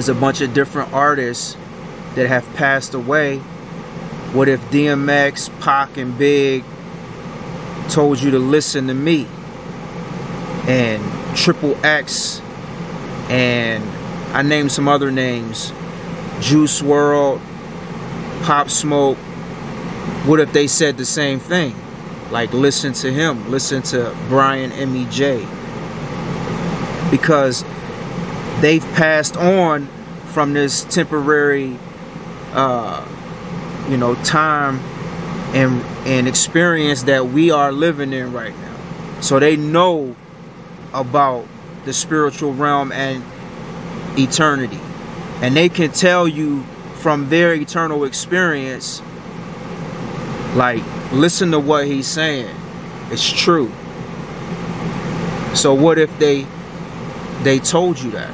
there's a bunch of different artists that have passed away. What if DMX, Pac, and Big told you to listen to me? And Triple X, and I named some other names Juice WRLD, Pop Smoke. What if they said the same thing? Like, listen to him, listen to Brian M.E.J. Because they've passed on from this temporary, uh, you know, time and and experience that we are living in right now. So they know about the spiritual realm and eternity, and they can tell you from their eternal experience, like, listen to what he's saying. It's true. So what if they they told you that?